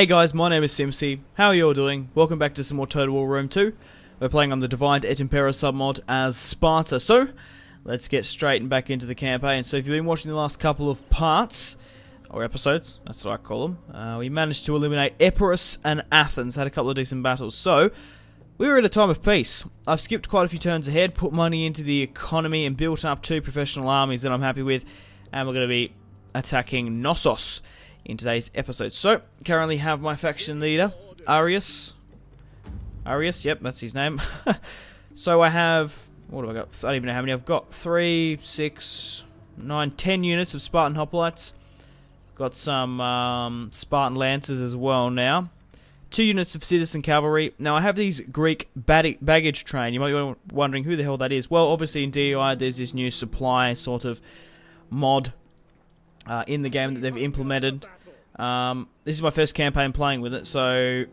Hey guys, my name is Simpzy. How are you all doing? Welcome back to some more Total War Rome 2. We're playing on the Divide Et Impera submod as Sparta. So, let's get straight and back into the campaign. So if you've been watching the last couple of parts, or episodes, that's what I call them, uh, we managed to eliminate Epirus and Athens, had a couple of decent battles. So, we were at a time of peace. I've skipped quite a few turns ahead, put money into the economy, and built up two professional armies that I'm happy with. And we're going to be attacking Knossos in today's episode. So, currently have my faction leader, Areus. Areus, yep, that's his name. so I have, what have I got? I don't even know how many I've got. Three, six, nine, ten units of Spartan Hoplites. Got some um, Spartan Lancers as well now two units of citizen cavalry. Now, I have these Greek baggage train. You might be wondering who the hell that is. Well, obviously in DEI, there's this new supply sort of mod uh, in the game that they've implemented. Um, this is my first campaign playing with it, so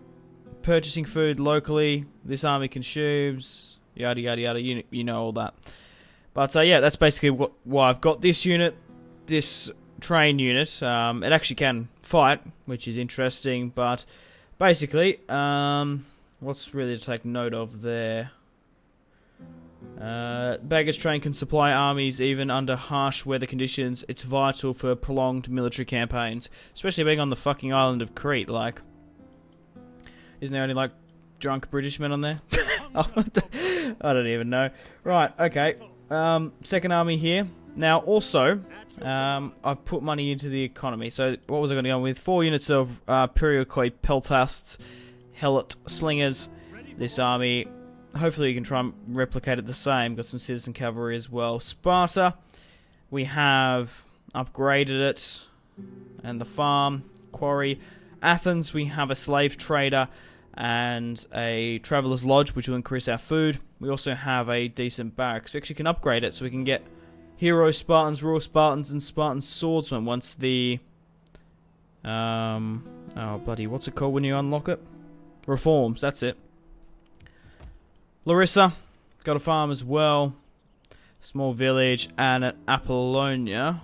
purchasing food locally, this army consumes, yada yada yada, you, you know all that. But uh, yeah, that's basically what, why I've got this unit, this train unit. Um, it actually can fight, which is interesting, but Basically, um, what's really to take note of there? Uh, baggage train can supply armies even under harsh weather conditions. It's vital for prolonged military campaigns, especially being on the fucking island of Crete. Like, isn't there any like drunk British men on there? I don't even know. Right, okay. Um, second army here. Now, also, um, I've put money into the economy. So, what was I going to go with? Four units of uh, Peltasts, Helot Slingers. This army, hopefully, you can try and replicate it the same. Got some citizen cavalry as well. Sparta, we have upgraded it, and the farm, quarry. Athens, we have a slave trader and a traveler's lodge, which will increase our food. We also have a decent barracks. We actually can upgrade it so we can get Hero Spartans, Raw Spartans, and Spartan swordsmen once the... Um, oh, bloody, what's it called when you unlock it? Reforms, that's it. Larissa, got a farm as well. Small village, and an Apollonia.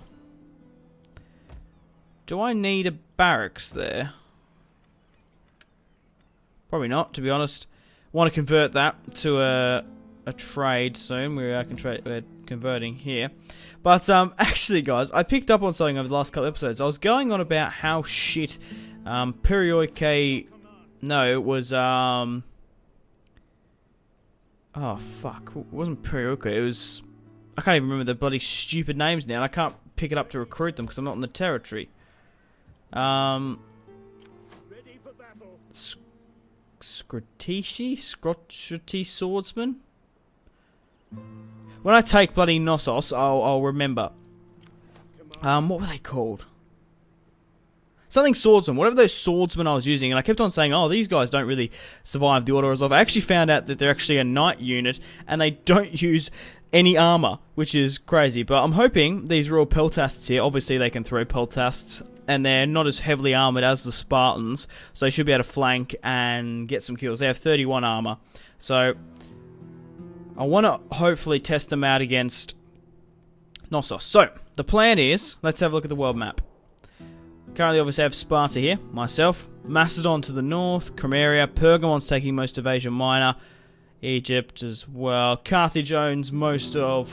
Do I need a barracks there? Probably not, to be honest. Want to convert that to a a trade soon. We are converting here. But um, actually, guys, I picked up on something over the last couple episodes. I was going on about how shit um, Perioike... No, it was... Um, oh, fuck. It wasn't Perioike. It was... I can't even remember the bloody stupid names now. I can't pick it up to recruit them because I'm not in the territory. Um... Scratici? Scrotati Swordsman? When I take bloody Knossos, I'll, I'll remember. Um, what were they called? Something swordsman, whatever those swordsmen I was using, and I kept on saying, oh, these guys don't really survive the Order of I actually found out that they're actually a knight unit, and they don't use any armor, which is crazy. But I'm hoping these royal peltasts here, obviously they can throw peltasts, and they're not as heavily armored as the Spartans, so they should be able to flank and get some kills. They have 31 armor, so I want to hopefully test them out against Knossos. So, the plan is, let's have a look at the world map. Currently, obviously, I have Sparta here, myself, Macedon to the north, Chromeria, Pergamon's taking most of Asia Minor, Egypt as well. Carthage owns most of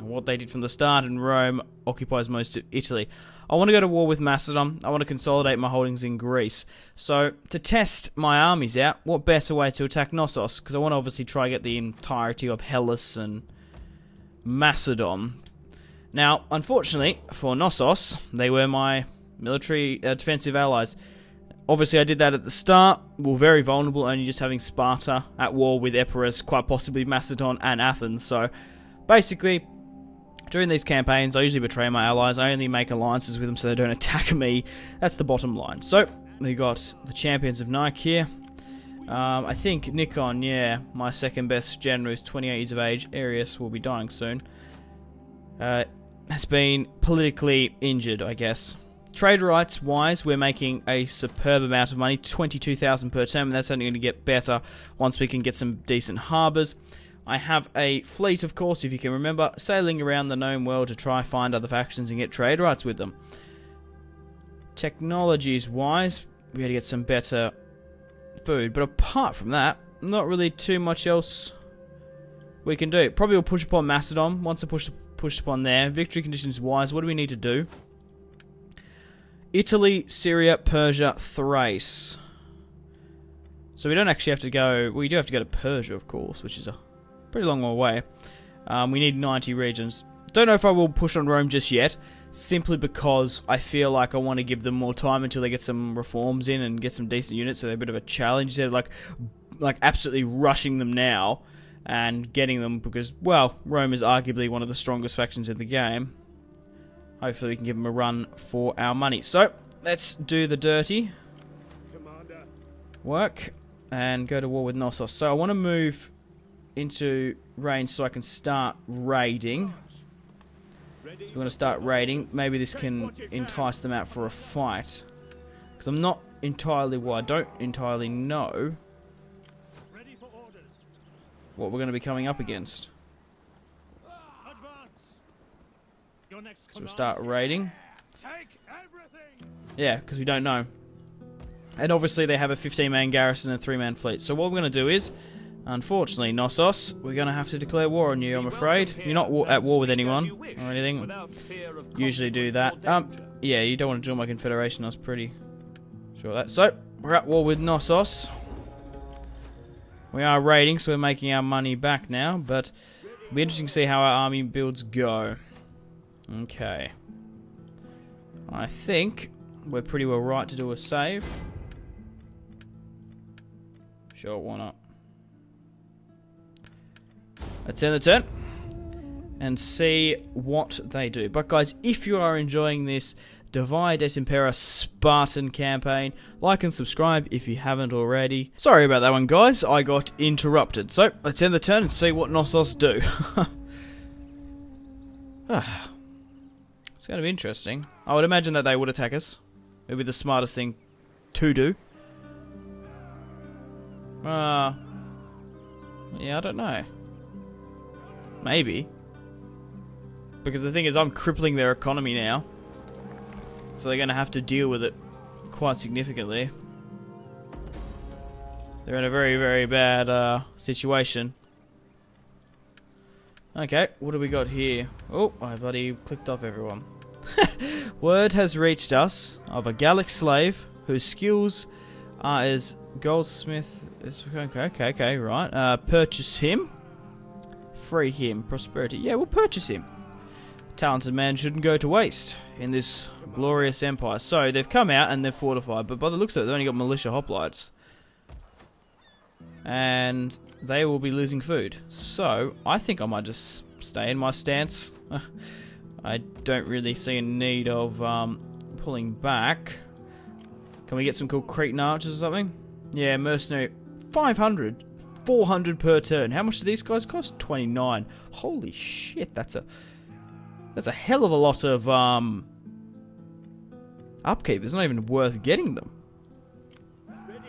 what they did from the start, and Rome occupies most of Italy. I want to go to war with Macedon. I want to consolidate my holdings in Greece. So, to test my armies out, what better way to attack Knossos? Because I want to obviously try to get the entirety of Hellas and Macedon. Now, unfortunately for Knossos, they were my military uh, defensive allies. Obviously, I did that at the start. We are very vulnerable, only just having Sparta at war with Epirus, quite possibly Macedon and Athens. So, basically, during these campaigns, I usually betray my allies. I only make alliances with them so they don't attack me. That's the bottom line. So, we got the champions of Nike here. Um, I think Nikon, yeah, my second best general is 28 years of age. Areus will be dying soon. Uh, has been politically injured, I guess. Trade rights wise, we're making a superb amount of money, 22,000 per term, and that's only going to get better once we can get some decent harbours. I have a fleet, of course, if you can remember, sailing around the known world to try find other factions and get trade rights with them. Technologies-wise, we gotta get some better food. But apart from that, not really too much else we can do. Probably we'll push upon Macedon. Once I push pushed upon there. Victory conditions wise, what do we need to do? Italy, Syria, Persia, Thrace. So we don't actually have to go... We do have to go to Persia, of course, which is a pretty long way. Um, we need 90 regions. Don't know if I will push on Rome just yet, simply because I feel like I want to give them more time until they get some reforms in and get some decent units, so they're a bit of a challenge. Of like, like absolutely rushing them now and getting them because, well, Rome is arguably one of the strongest factions in the game. Hopefully we can give them a run for our money. So, let's do the dirty work and go to war with Knossos. So I want to move into range so I can start raiding. So we're going to start raiding. Maybe this can entice them out for a fight. Because I'm not entirely, well, I don't entirely know what we're going to be coming up against. So we'll start raiding. Yeah, because we don't know. And obviously they have a 15-man garrison and a 3-man fleet. So what we're going to do is, unfortunately, Knossos, we're going to have to declare war on you, I'm afraid. You're not war at war with anyone or anything. Usually do that. Um, yeah, you don't want to join my confederation, I was pretty sure that. So, we're at war with Knossos. We are raiding, so we're making our money back now, but it'll be interesting to see how our army builds go. Okay. I think we're pretty well right to do a save. Sure, why not? Let's end the turn and see what they do. But guys, if you are enjoying this Divide Des Impera Spartan campaign. Like and subscribe if you haven't already. Sorry about that one, guys. I got interrupted. So, let's end the turn and see what Knossos do. ah. It's kind of interesting. I would imagine that they would attack us. It would be the smartest thing to do. Uh, yeah, I don't know. Maybe. Because the thing is, I'm crippling their economy now. So they're going to have to deal with it quite significantly. They're in a very, very bad uh, situation. Okay, what do we got here? Oh, I bloody clicked off everyone. Word has reached us of a Gallic slave whose skills are as goldsmith. Okay, okay, okay, right. Uh, purchase him. Free him. Prosperity. Yeah, we'll purchase him. Talented man shouldn't go to waste in this glorious empire. So, they've come out and they're fortified, but by the looks of it, they've only got militia hoplites. And they will be losing food. So, I think I might just stay in my stance. I don't really see a need of um, pulling back. Can we get some cool Cretan archers or something? Yeah, mercenary. 500. 400 per turn. How much do these guys cost? 29. Holy shit, that's a... That's a hell of a lot of um, upkeep. It's not even worth getting them.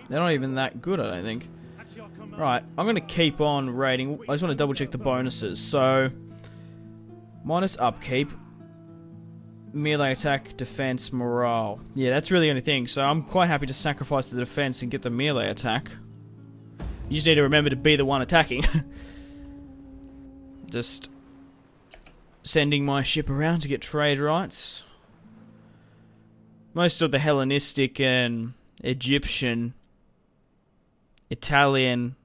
They're not even that good, I don't think. Right, I'm going to keep on raiding. I just want to double check the bonuses. So, minus upkeep, melee attack, defense, morale. Yeah, that's really the only thing. So I'm quite happy to sacrifice the defense and get the melee attack. You just need to remember to be the one attacking. just sending my ship around to get trade rights. Most of the Hellenistic and Egyptian, Italian,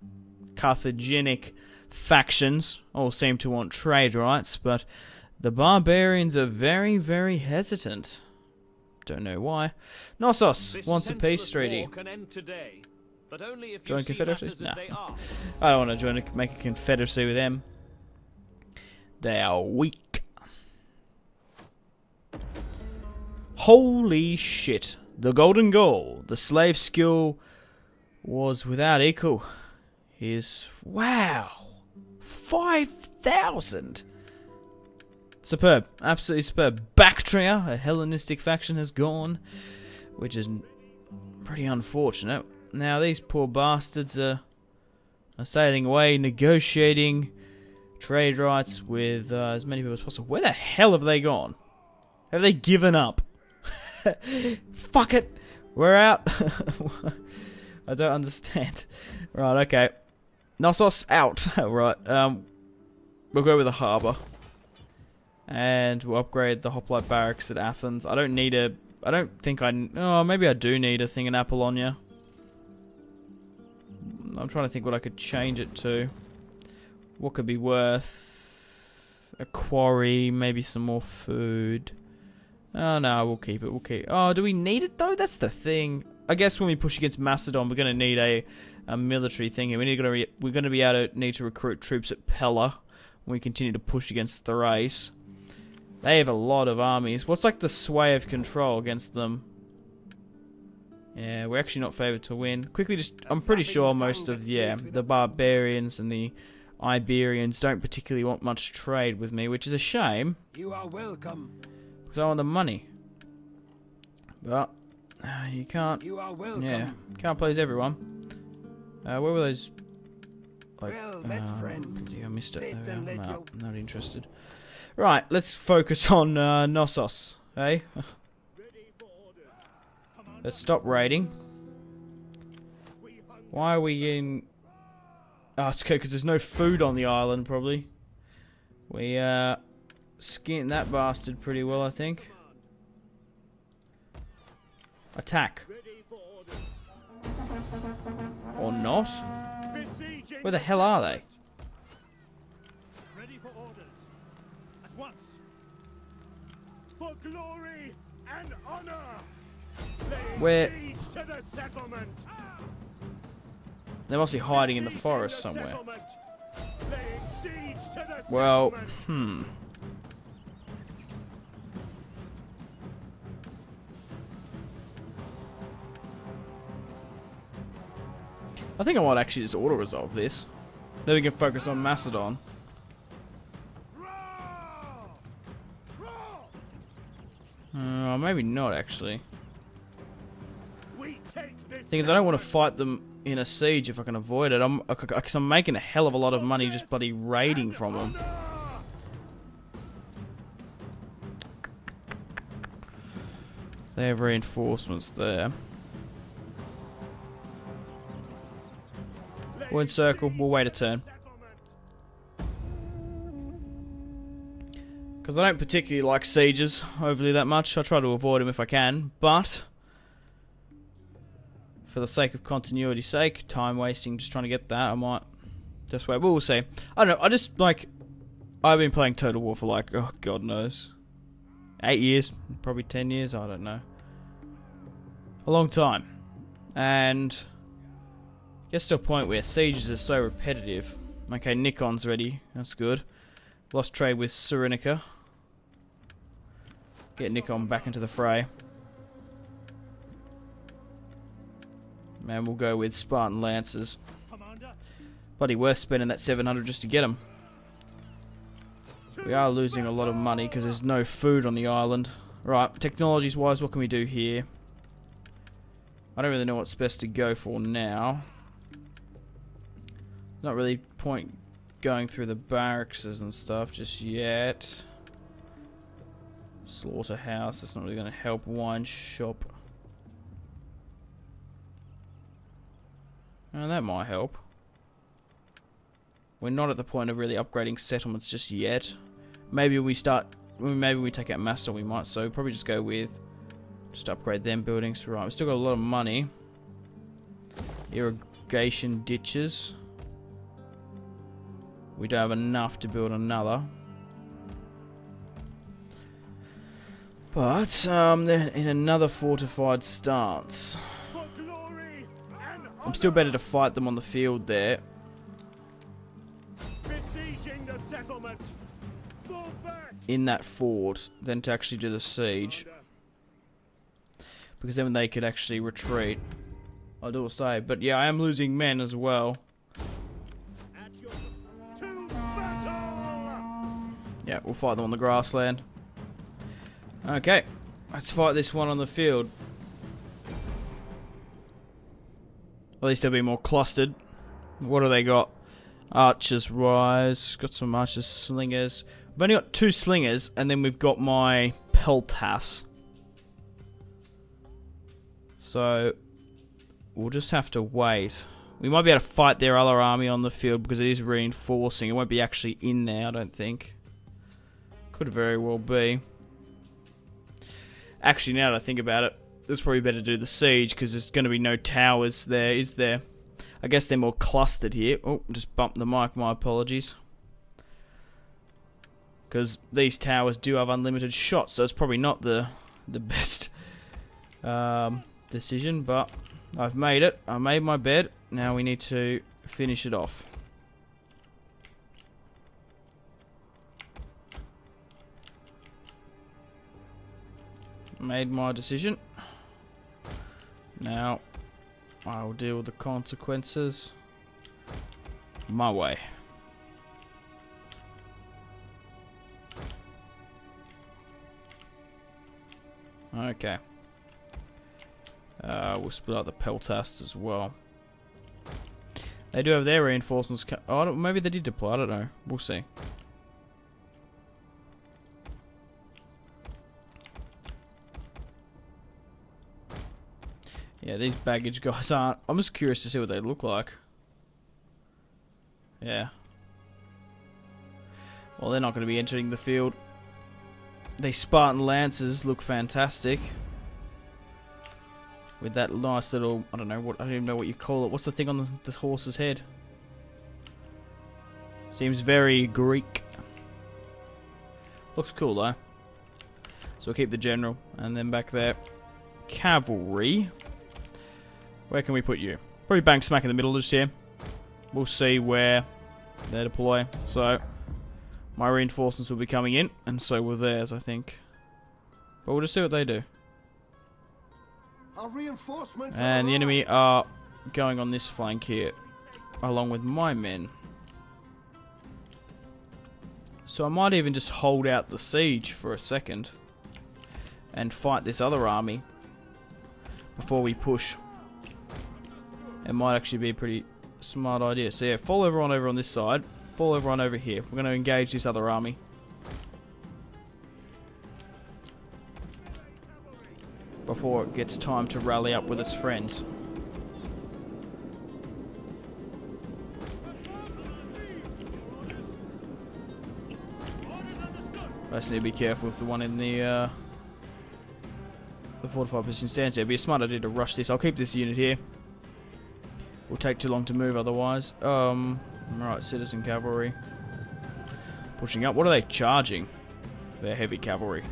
Carthaginic factions all seem to want trade rights, but the barbarians are very, very hesitant. Don't know why. Knossos this wants a peace treaty. Join confederacy? Nah. I don't want to join a, make a confederacy with them. They are weak. Holy shit. The golden goal. The slave skill was without equal. Is wow. 5,000. Superb. Absolutely superb. Bactria, a Hellenistic faction, has gone. Which is pretty unfortunate. Now, these poor bastards are, are sailing away, negotiating trade rights with uh, as many people as possible. Where the hell have they gone? Have they given up? Fuck it. We're out. I don't understand. Right, okay. Knossos out. right, um, we'll go with the harbour. And we'll upgrade the hoplite barracks at Athens. I don't need a... I don't think I... Oh, maybe I do need a thing in Apollonia. I'm trying to think what I could change it to. What could be worth... A quarry, maybe some more food. Oh, no, we'll keep it. We'll keep Oh, do we need it, though? That's the thing. I guess when we push against Macedon, we're going to need a, a military thing. And We need to, we're going to be able to need to recruit troops at Pella when we continue to push against Thrace. They have a lot of armies. What's like the sway of control against them? Yeah, we're actually not favoured to win. Quickly just, I'm pretty sure most of, yeah, the barbarians and the Iberians don't particularly want much trade with me, which is a shame. You are welcome. Because I want the money. But, uh, you can't, You are welcome. yeah, can't please everyone. Uh, where were those, like, Well uh, friend. I missed it. There we are. No, not interested. Right, let's focus on uh, Knossos, eh? let's stop raiding. Why are we in... Oh, it's okay, because there's no food on the island, probably. We, uh, skinned that bastard pretty well, I think. Attack. Or not? Where the hell are they? Ready for orders. At once. For glory and honor. Where- to the settlement. They must be hiding in the forest somewhere. settlement. Laying siege to the Well, hmm. I think I might actually just auto-resolve this. Then we can focus on Macedon. Uh, maybe not, actually. Thing is, I don't want to fight them in a siege if I can avoid it. I'm, because I'm making a hell of a lot of money just bloody raiding from them. They have reinforcements there. We'll encircle. We'll wait a turn. Because I don't particularly like sieges overly that much. I try to avoid them if I can, but for the sake of continuity's sake, time wasting, just trying to get that, I might just wait. We'll see. I don't know. I just like I've been playing Total War for like oh god knows eight years, probably ten years. I don't know. A long time, and gets to a point where sieges are so repetitive. Okay, Nikon's ready. That's good. Lost trade with Cyrenaica. Get Nikon back into the fray. Man, we'll go with Spartan Lancers. Bloody worth spending that 700 just to get them. We are losing a lot of money because there's no food on the island. Right, technologies wise, what can we do here? I don't really know what's best to go for now. Not really point going through the barracks and stuff just yet. Slaughterhouse, that's not really going to help. Wine shop. Oh, that might help. We're not at the point of really upgrading settlements just yet. Maybe we start, maybe we take out Macedon, we might, so probably just go with, just upgrade them buildings. Right, we've still got a lot of money. Irrigation ditches. We don't have enough to build another. But, um, they're in another fortified stance. for glory and I'm still better to fight them on the field there. besieging the settlement. Fall back. in that fort than to actually do the siege. Because then they could actually retreat. I do say. But yeah, I am losing men as well. At your to battle. Yeah, we'll fight them on the grassland. Okay, let's fight this one on the field. At least they'll be more clustered. What do they got? Archers rise. Got some archers, slingers. We've only got two slingers, and then we've got my peltasts. So we'll just have to wait. We might be able to fight their other army on the field because it is reinforcing. It won't be actually in there, I don't think. Could very well be. Actually, now that I think about it, it's probably better to do the siege because there's going to be no towers there, is there? I guess they're more clustered here. Oh, just bumped the mic, my apologies. Because these towers do have unlimited shots, so it's probably not the the best um, decision, but I've made it. I made my bed. Now we need to finish it off. Made my decision. Now, I will deal with the consequences my way. Okay. Uh, we'll split up the Peltast as well. They do have their reinforcements. Oh, maybe they did deploy. I don't know. We'll see. Yeah, these baggage guys aren't. I'm just curious to see what they look like. Yeah. Well, they're not going to be entering the field. These Spartan Lancers look fantastic. With that nice little, I don't know what, I don't even know what you call it. What's the thing on the, the horse's head? Seems very Greek. Looks cool though. So we'll keep the general. And then back there, cavalry. Where can we put you? Probably bang smack in the middle just here. We'll see where they deploy. So, my reinforcements will be coming in, and so will theirs, I think. But we'll just see what they do. reinforcements And the enemy are going on this flank here, along with my men. So I might even just hold out the siege for a second, and fight this other army before we push. It might actually be a pretty smart idea. So yeah, fall everyone over on this side, fall everyone over here. We're going to engage this other army. Before it gets time to rally up with its friends. I just need to be careful with the one in the uh, the fortified position stands there. It'd be a smart idea to rush this. I'll keep this unit here. Will take too long to move otherwise. Um, right, citizen cavalry. Pushing up. What are they charging? They're heavy cavalry.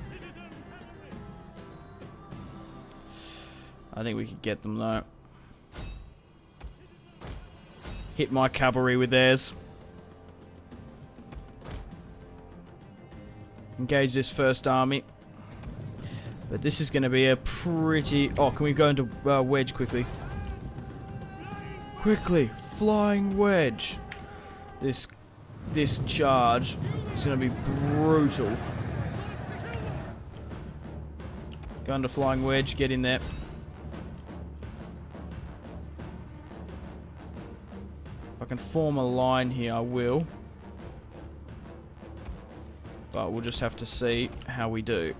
I think we could get them though. Hit my cavalry with theirs. Engage this first army. But this is going to be a pretty... Oh, can we go into uh, wedge quickly? Quickly, flying wedge. This this charge is going to be brutal. Go into flying wedge, get in there. If I can form a line here, I will. But we'll just have to see how we do.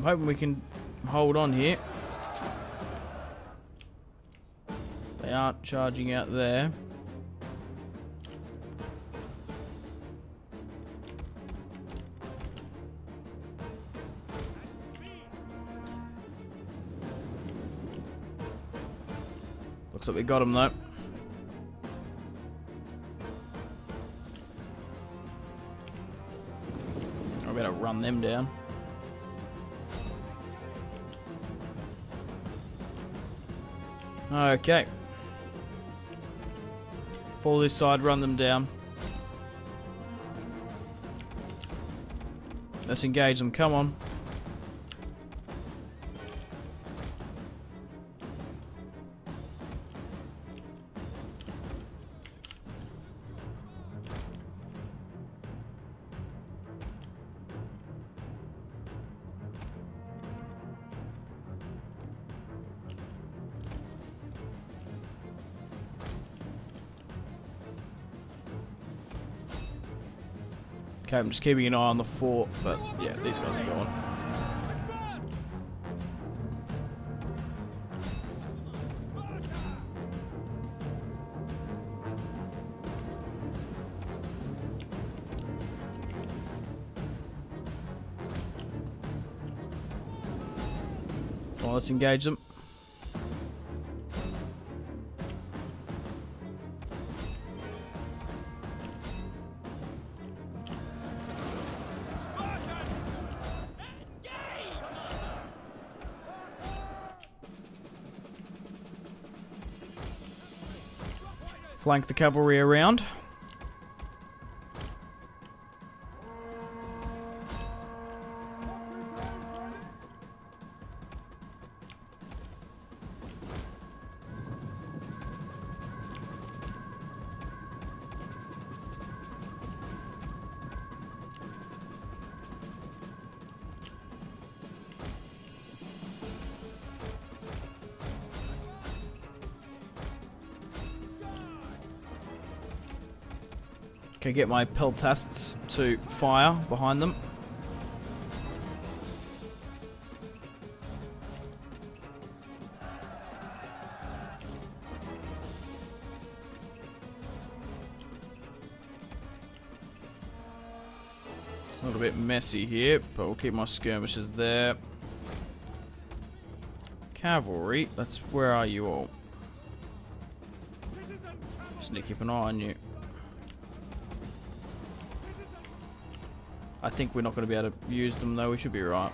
I'm hoping we can hold on here. They aren't charging out there. Looks like we got them though. I better run them down. Okay. Fall this side, run them down. Let's engage them, come on. I'm just keeping an eye on the fort, but yeah, these guys are gone. Let's engage them. Flank the cavalry around. Okay, get my peltasts to fire behind them. A little bit messy here, but we'll keep my skirmishers there. Cavalry, that's where are you all? Just need to keep an eye on you. I think we're not going to be able to use them though, we should be right.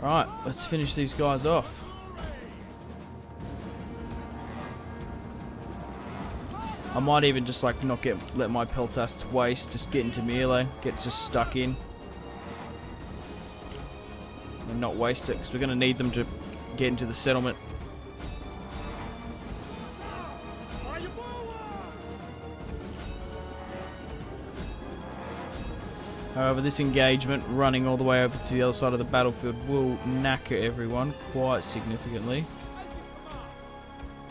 Right, let's finish these guys off. I might even just like not get let my peltasts waste, just get into melee, get just stuck in. And not waste it, because we're going to need them to get into the settlement. However, this engagement running all the way over to the other side of the battlefield will knacker everyone quite significantly.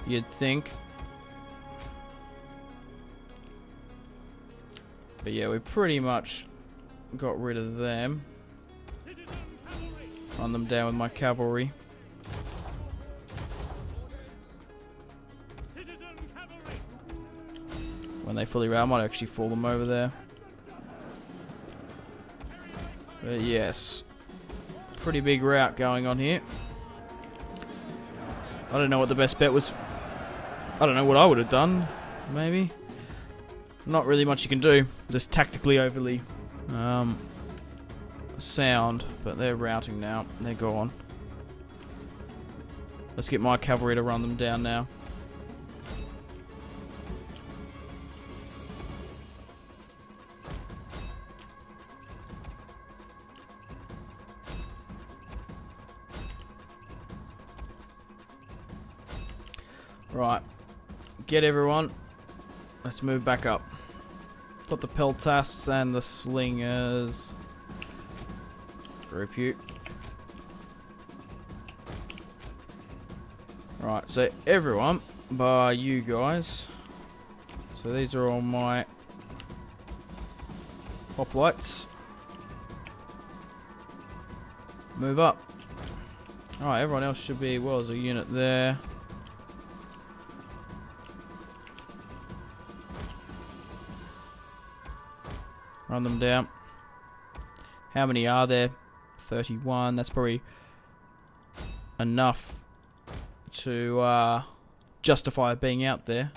You'd think. But yeah, we pretty much got rid of them. Run them down with my cavalry. When they fully round, I might actually fall them over there. But yes, pretty big route going on here. I don't know what the best bet was. I don't know what I would have done, maybe. Not really much you can do. Just tactically overly um, sound, but they're routing now. They're gone. Let's get my cavalry to run them down now. Get everyone. Let's move back up. Put the peltasts and the slingers. Group you. Right, so everyone, bar you guys. So these are all my hoplites. Move up. Alright, everyone else should be, well, there's a unit there. Run them down. How many are there? 31. That's probably enough to uh, justify being out there.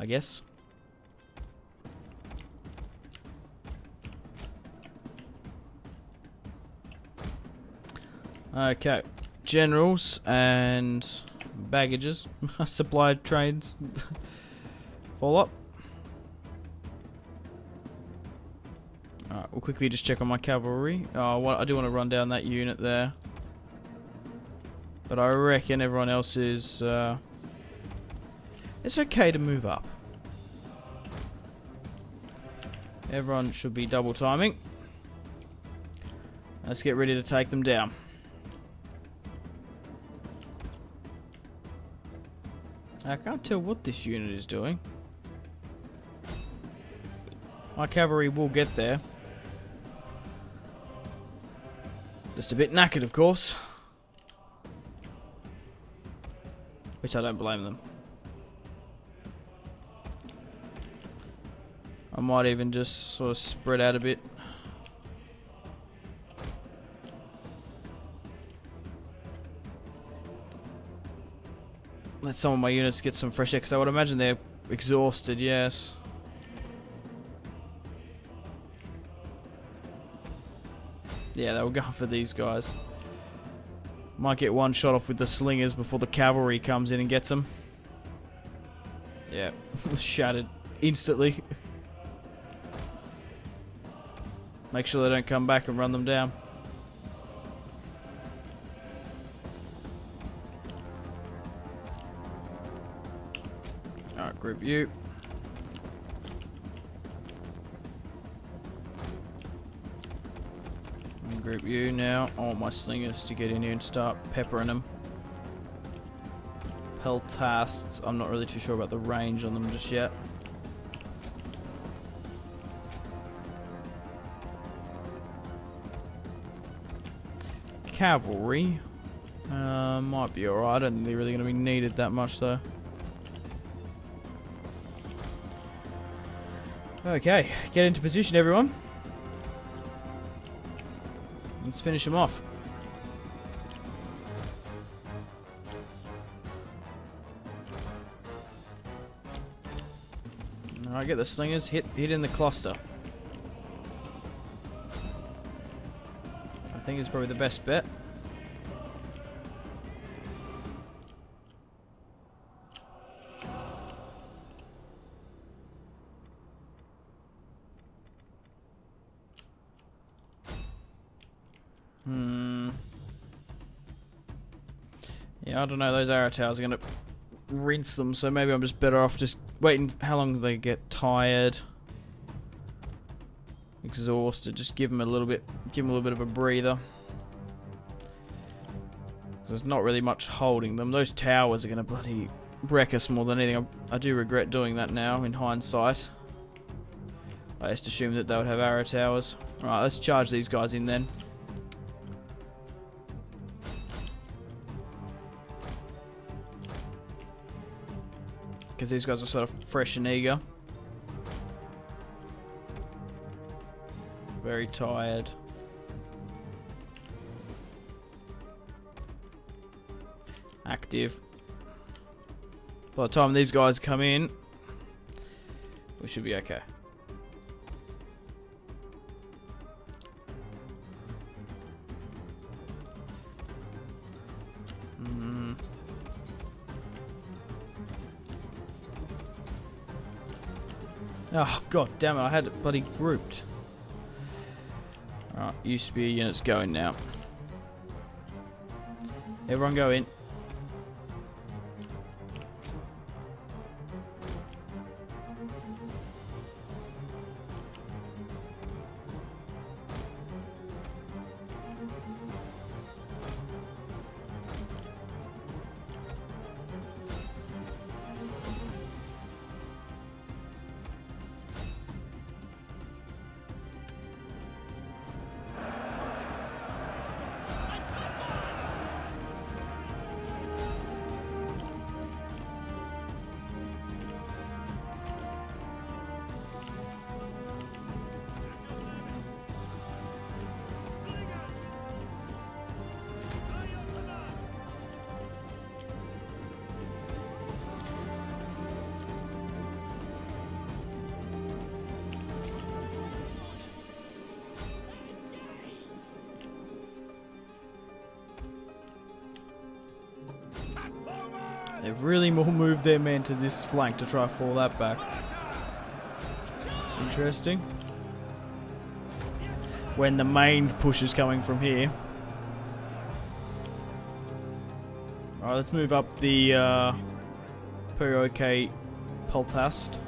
I guess. Okay. Generals and baggages. Supply trains. Fall up. We'll quickly just check on my cavalry. Oh, I do want to run down that unit there. But I reckon everyone else is... Uh, it's okay to move up. Everyone should be double timing. Let's get ready to take them down. I can't tell what this unit is doing. My cavalry will get there. Just a bit knackered, of course. Which I don't blame them. I might even just sort of spread out a bit. Let some of my units get some fresh air, because I would imagine they're exhausted, yes. Yeah, they were going for these guys. Might get one shot off with the slingers before the cavalry comes in and gets them. Yeah, shattered instantly. Make sure they don't come back and run them down. Alright, group you. You now. I want my slingers to get in here and start peppering them. Peltasts, I'm not really too sure about the range on them just yet. Cavalry. Uh, might be alright. I don't think they're really going to be needed that much though. Okay, get into position everyone. Let's finish him off. Alright, get the slingers, hit hit in the cluster. I think it's probably the best bet. I don't know. Those arrow towers are going to rinse them, so maybe I'm just better off just waiting. How long they get tired? Exhausted. Just give them a little bit. Give them a little bit of a breather. There's not really much holding them. Those towers are going to bloody wreck us more than anything. I, I do regret doing that now in hindsight. I just assumed that they would have arrow towers. Alright, let's charge these guys in then. Because these guys are sort of fresh and eager. Very tired. Active. By the time these guys come in, we should be okay. Oh, god damn it, I had it bloody grouped. Alright, spear units going now. Everyone go in. They've really moved their men to this flank to try to fall that back. Interesting. When the main push is coming from here. Alright, let's move up the uh, Perioke Peltast.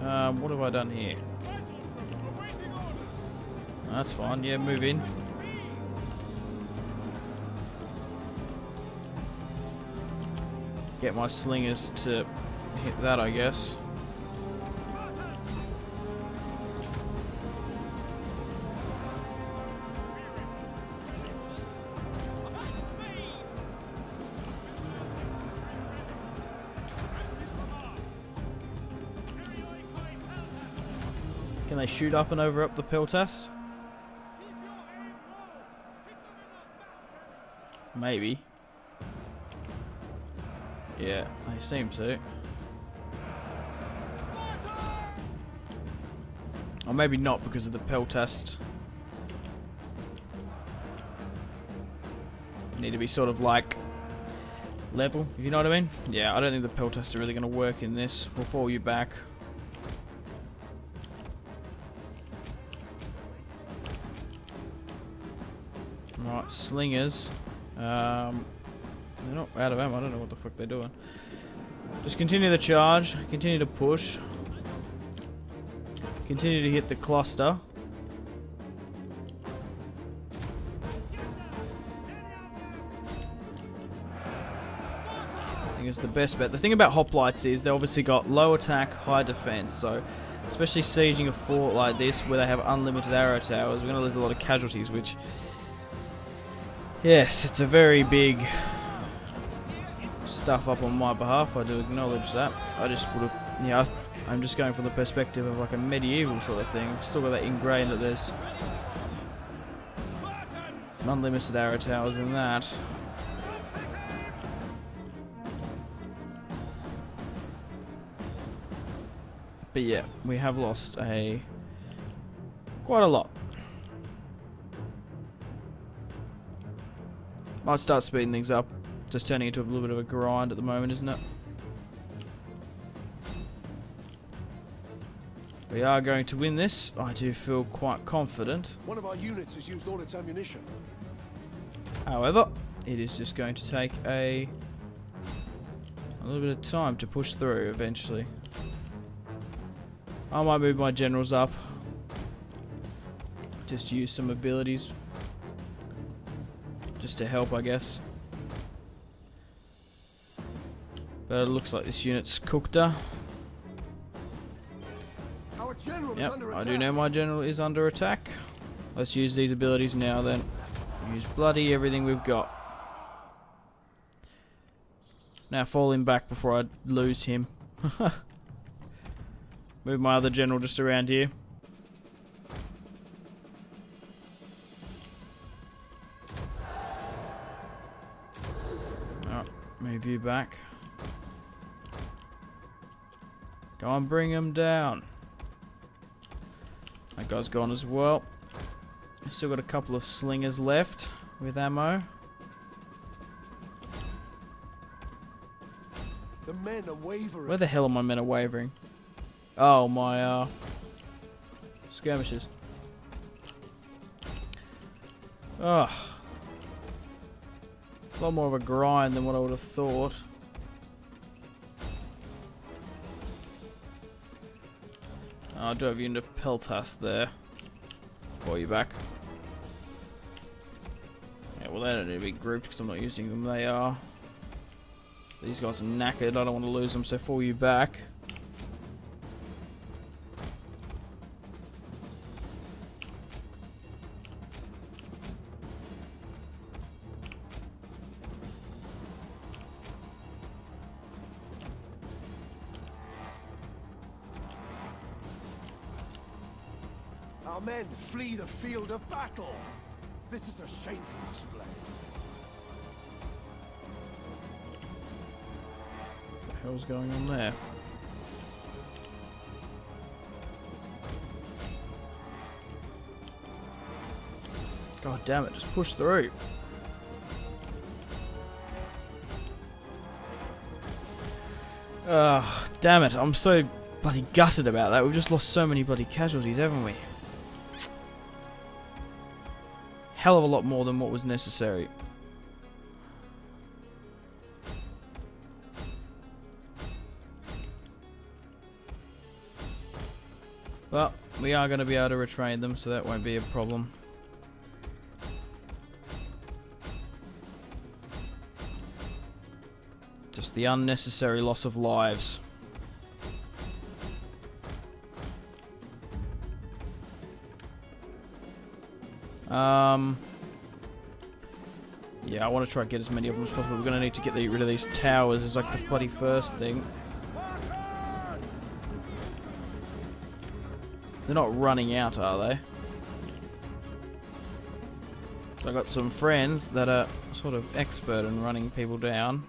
Um, what have I done here? That's fine, yeah, move in. get my slingers to hit that, I guess. Can they shoot up and over up the Piltas? Maybe. Yeah, they seem to. Or maybe not because of the pill test. Need to be sort of like level, if you know what I mean? Yeah, I don't think the Peltast are really going to work in this. We'll fall you back. Right, slingers. Um, not out of ammo. I don't know what the fuck they're doing. Just continue the charge. Continue to push. Continue to hit the cluster. I think it's the best bet. The thing about hoplites is they obviously got low attack, high defense. So, especially sieging a fort like this where they have unlimited arrow towers, we're going to lose a lot of casualties, which Yes, it's a very big stuff up on my behalf. I do acknowledge that. I just would have, yeah, I'm just going from the perspective of like a medieval sort of thing. Still got that ingrained that there's unlimited arrow towers in that. But yeah, we have lost a quite a lot. Might start speeding things up. Just turning into a little bit of a grind at the moment, isn't it? We are going to win this. I do feel quite confident. One of our units has used all its ammunition. However, it is just going to take a a little bit of time to push through eventually. I might move my generals up. Just use some abilities just to help, I guess. But it looks like this unit's cooked uh. her. Yep, I do know my general is under attack. Let's use these abilities now then. Use bloody everything we've got. Now fall him back before I lose him. Move my other general just around here. Move you back. Go on, bring him down. That guy's gone as well. Still got a couple of slingers left with ammo. The men are wavering. Where the hell are my men are wavering? Oh, my uh, skirmishes. Ugh. A lot more of a grind than what I would have thought. I drove you into Peltasts there. Call you back. Yeah, well they don't need to be grouped because I'm not using them. They are. These guys are knackered. I don't want to lose them, so fall you back. Our men flee the field of battle. This is a shameful display. What the hell's going on there? God damn it, just push through. Ugh, damn it, I'm so bloody gutted about that. We've just lost so many bloody casualties, haven't we? Hell of a lot more than what was necessary. But we are going to be able to retrain them, so that won't be a problem. Just the unnecessary loss of lives. Um, yeah, I want to try and get as many of them as possible. We're going to need to get rid of these towers as like the bloody first thing. They're not running out, are they? So I got some friends that are sort of expert in running people down.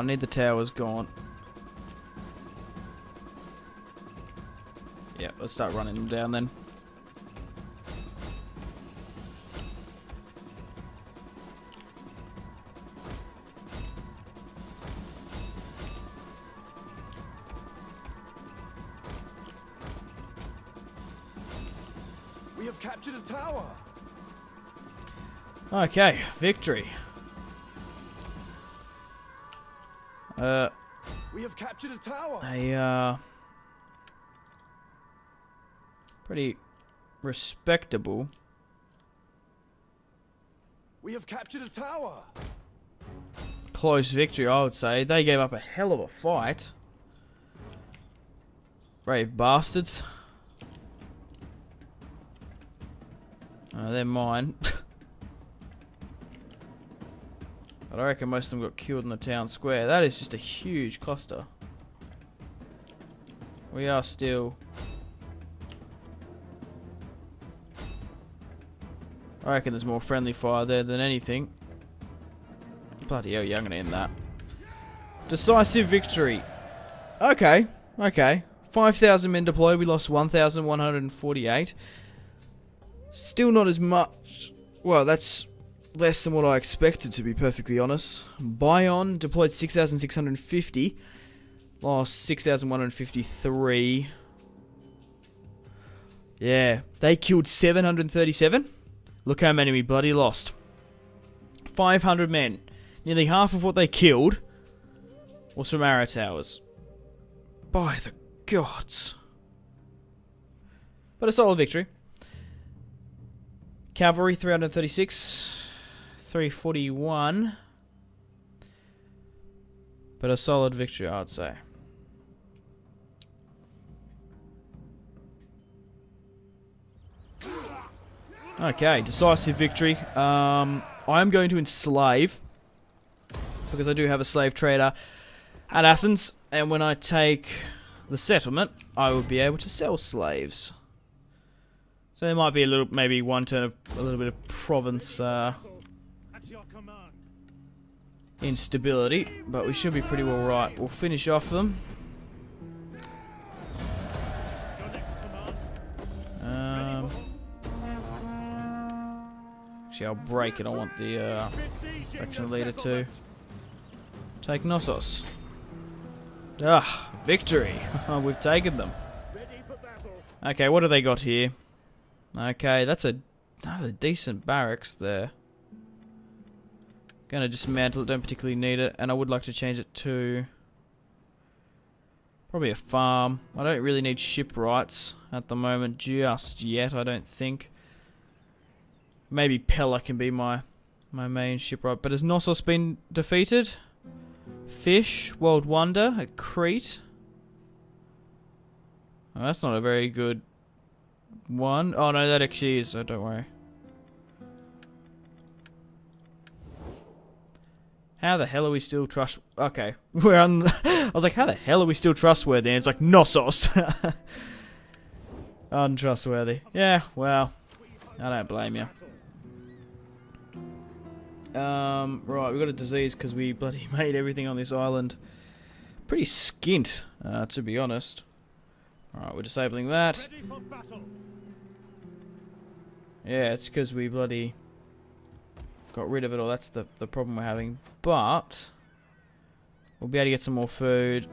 I need the towers gone? Yeah, let's start running them down then. We have captured a tower. Okay, victory. A uh, pretty respectable. We have captured a tower. close victory, I would say. They gave up a hell of a fight. Brave bastards. Uh, they're mine. but I reckon most of them got killed in the town square. That is just a huge cluster. We are still... I reckon there's more friendly fire there than anything. Bloody hell, yeah, I'm going to end that. Decisive victory. Okay, okay. 5,000 men deployed, we lost 1,148. Still not as much. Well, that's less than what I expected, to be perfectly honest. Bion deployed 6,650. Lost 6,153. Yeah, they killed 737. Look how many we bloody lost. 500 men. Nearly half of what they killed was from arrow towers. By the gods. But a solid victory. Cavalry 336, 341. But a solid victory, I'd say. Okay, decisive victory. Um, I'm going to enslave because I do have a slave trader at Athens, and when I take the settlement, I will be able to sell slaves. So there might be a little, maybe one turn of a little bit of province uh, instability, but we should be pretty well right. We'll finish off them. Actually, I'll break it. I want the uh, faction leader to take Knossos. Ah, victory! We've taken them. Okay, what have they got here? Okay, that's a, that's a decent barracks there. Gonna dismantle it, don't particularly need it, and I would like to change it to probably a farm. I don't really need shipwrights at the moment just yet, I don't think. Maybe Pella can be my my main shipwright, but has Knossos been defeated? Fish, World Wonder at Crete. Oh, that's not a very good one. Oh no, that actually is, so don't worry. How the hell are we still trust? Okay, we're on. I was like, how the hell are we still trustworthy? And it's like Knossos. Untrustworthy. Yeah, well, I don't blame you. Um, right, we got a disease because we bloody made everything on this island pretty skint, uh, to be honest. Alright, we're disabling that. Yeah, it's because we bloody got rid of it all. That's the, the problem we're having. But, we'll be able to get some more food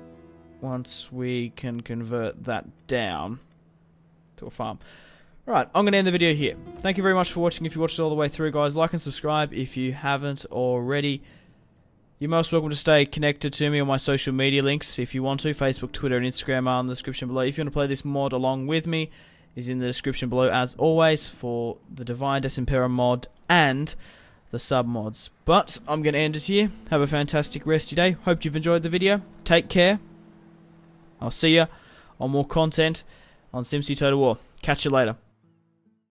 once we can convert that down to a farm. Right, I'm going to end the video here. Thank you very much for watching. If you watched it all the way through, guys, like and subscribe if you haven't already. You're most welcome to stay connected to me on my social media links if you want to. Facebook, Twitter, and Instagram are in the description below. If you want to play this mod along with me, is in the description below as always for the Divide et Impera mod and the sub mods. But I'm going to end it here. Have a fantastic rest of your day. Hope you've enjoyed the video. Take care. I'll see you on more content on Simpzy Total War. Catch you later.